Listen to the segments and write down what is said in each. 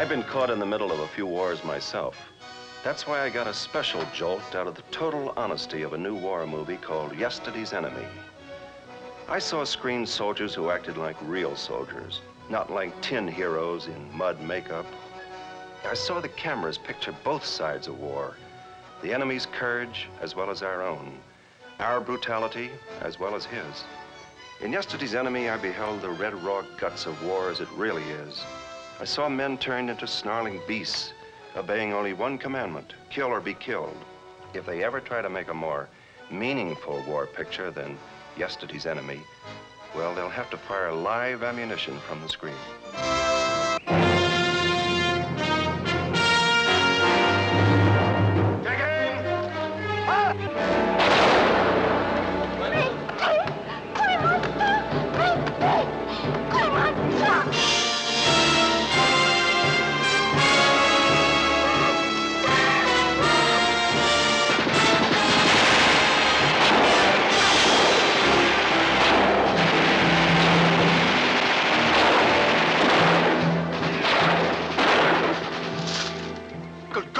I've been caught in the middle of a few wars myself. That's why I got a special jolt out of the total honesty of a new war movie called Yesterday's Enemy. I saw screen soldiers who acted like real soldiers, not like tin heroes in mud makeup. I saw the cameras picture both sides of war, the enemy's courage as well as our own, our brutality as well as his. In Yesterday's Enemy, I beheld the red raw guts of war as it really is. I saw men turned into snarling beasts, obeying only one commandment, kill or be killed. If they ever try to make a more meaningful war picture than Yesterday's Enemy, well, they'll have to fire live ammunition from the screen.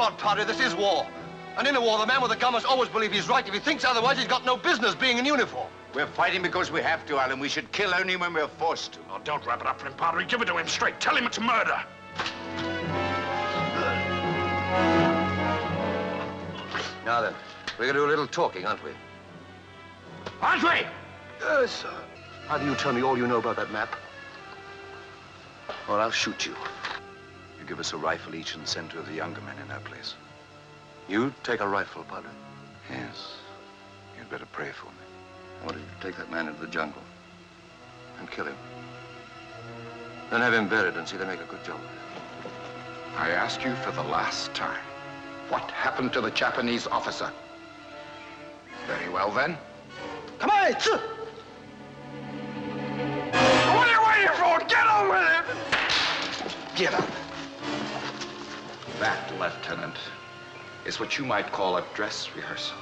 God, Padre, this is war. And in a war, the man with the gun must always believe he's right. If he thinks otherwise, he's got no business being in uniform. We're fighting because we have to, Alan. We should kill only when we're forced to. Oh, don't wrap it up for him, Padre. Give it to him straight. Tell him it's murder. Now then, we're going to do a little talking, aren't we? Andre! Yes, sir. Either you tell me all you know about that map, or I'll shoot you. Give us a rifle each and send two of the younger men in our place. You take a rifle, Padre. Yes. You'd better pray for me. I want you to take that man into the jungle and kill him. Then have him buried and see they make a good job of it. I ask you for the last time. What happened to the Japanese officer? Very well, then. Come on! What are you waiting for? Get on with it! Get up. That, Lieutenant, is what you might call a dress rehearsal.